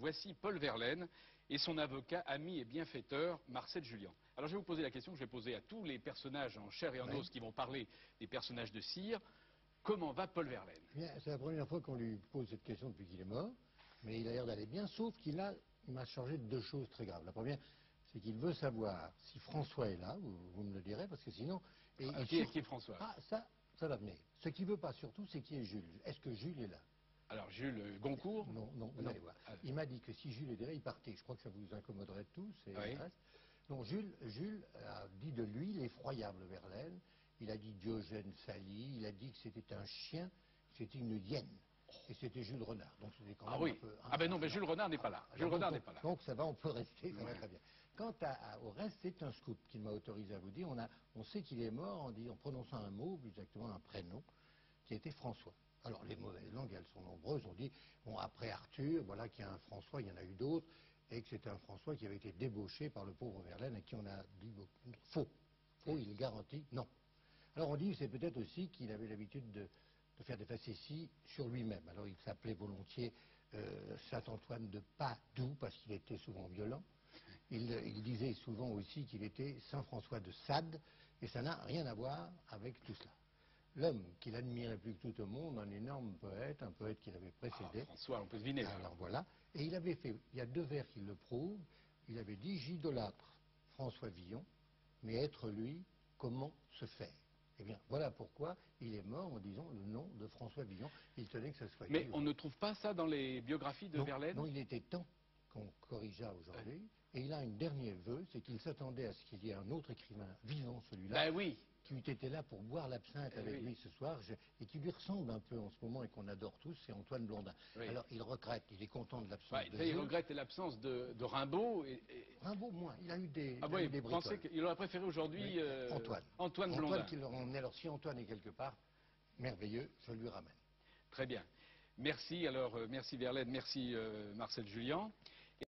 Voici Paul Verlaine et son avocat, ami et bienfaiteur, Marcel Julien. Alors je vais vous poser la question que je vais poser à tous les personnages en chair et en os qui vont parler des personnages de cire. Comment va Paul Verlaine? C'est la première fois qu'on lui pose cette question depuis qu'il est mort, mais il a l'air d'aller bien, sauf qu'il m'a chargé de deux choses très graves. La première, c'est qu'il veut savoir si François est là, vous, me le direz, parce que sinon... Ah, qui, est, François? Ah, ça, ça va venir. Ce qu'il veut pas surtout, c'est qui est Jules. Est-ce que Jules est là? Alors, Jules Goncourt? Non, non, vous allez voir. Ah. Il m'a dit que si Jules était là, il partait. Je crois que ça vous incommoderait tous. Et Donc, Jules, Jules a dit de lui l'effroyable Verlaine. Il a dit Diogène Sali. Il a dit que c'était un chien, c'était une hyène. Et c'était Jules Renard. Donc c'était quand ah même ah oui. un peu, ah ben non, mais Jules Renard n'est pas là. Jules Renard n'est pas là. Donc ça va, on peut rester, ça va très bien. Quant au reste, c'est un scoop qu'il m'a autorisé à vous dire. On, a, on sait qu'il est mort en, en prononçant un mot, plus exactement un prénom, qui était François. Alors les mauvaises langues, elles sont nombreuses. On dit, bon, après Arthur, voilà qu'il y a un François, il y en a eu d'autres, et que c'était un François qui avait été débauché par le pauvre Verlaine à qui on a dit faux. Faux, il garantit non. Alors on dit, c'est peut-être aussi qu'il avait l'habitude de, faire des facéties sur lui-même. Alors il s'appelait volontiers euh, Saint-Antoine de Padoue, parce qu'il était souvent violent. Il, il, disait souvent aussi qu'il était Saint François de Sade, et ça n'a rien à voir avec tout cela l'homme qu'il admirait plus que tout au monde, un énorme poète, un poète qu'il avait précédé. Ah, François, on peut deviner. Alors voilà. Et il avait fait, il y a deux vers qui le prouvent, il avait dit J'idolâtre François Villon, mais être lui, comment se faire? Eh bien, voilà pourquoi il est mort en disant le nom de François Villon. Il tenait que ça soit Mais on ne trouve pas ça dans les biographies de Verlaine? Non, il était temps qu'on corrigea aujourd'hui. Et il a un dernier vœu, c'est qu'il s'attendait à ce qu'il y ait un autre écrivain vivant, celui-là. Ben oui qui eût été là pour boire l'absinthe avec lui ce soir, et qui lui ressemble un peu en ce moment et qu'on adore tous, c'est Antoine Blondin. Alors il regrette, il est content de l'absence de Il regrette l'absence de, Rimbaud. Et, Rimbaud, moins. Il a eu des, ah oui, des pensez qu'il aurait préféré aujourd'hui euh, Antoine. Antoine Blondin. Antoine qui leur emmenait. Alors si Antoine est quelque part, merveilleux, je lui ramène. Très bien. Merci, alors, euh, merci Verlaine, merci euh, Marcel Julien.